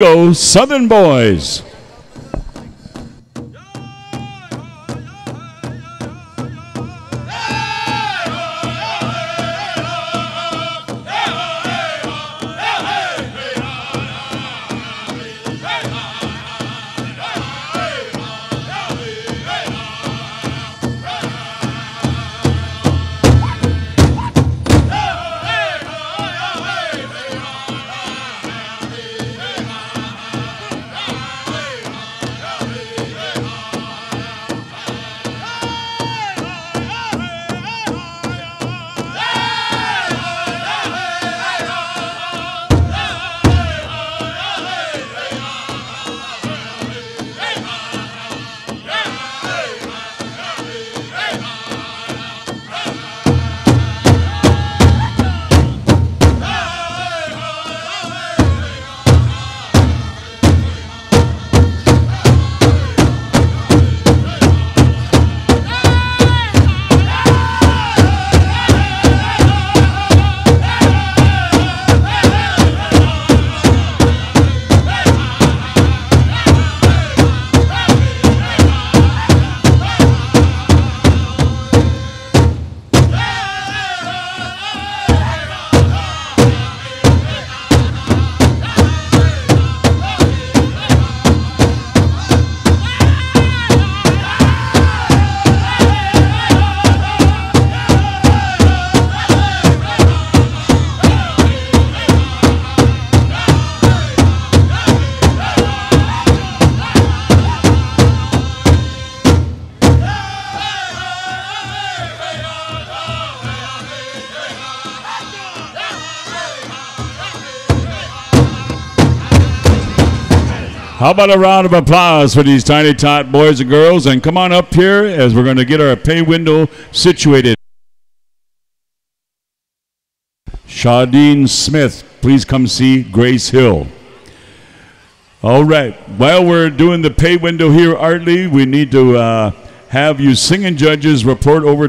Go Southern Boys. How about a round of applause for these tiny tot boys and girls? And come on up here as we're going to get our pay window situated. Shadine Smith, please come see Grace Hill. All right. While we're doing the pay window here, Artley, we need to uh, have you singing judges report over